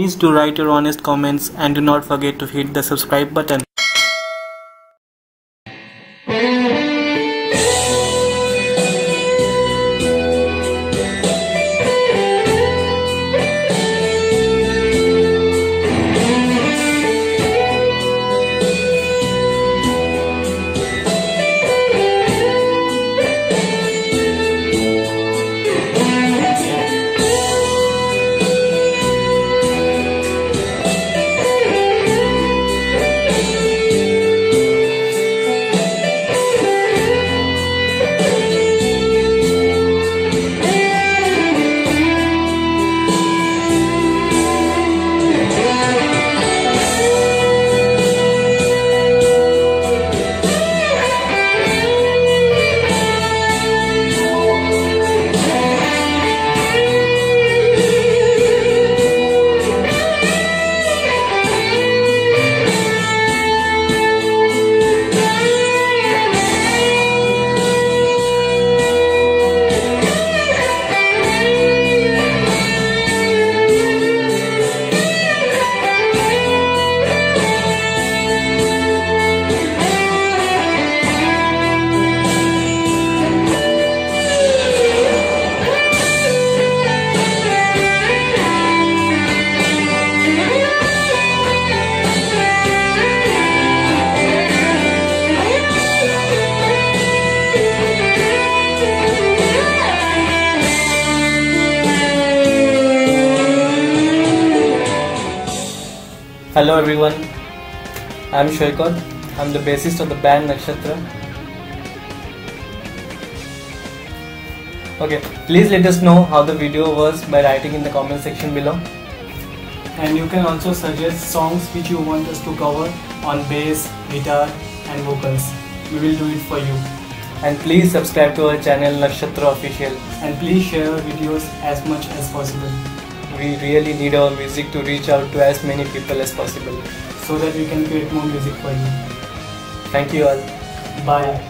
Please do write your honest comments and do not forget to hit the subscribe button. Hello everyone, I'm Shoykot. I'm the bassist of the band Nakshatra. Okay, please let us know how the video was by writing in the comment section below. And you can also suggest songs which you want us to cover on bass, guitar and vocals. We will do it for you. And please subscribe to our channel Nakshatra Official. And please share our videos as much as possible we really need our music to reach out to as many people as possible. So that we can create more music for you. Thank you all. Bye.